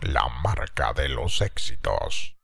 La marca de los éxitos.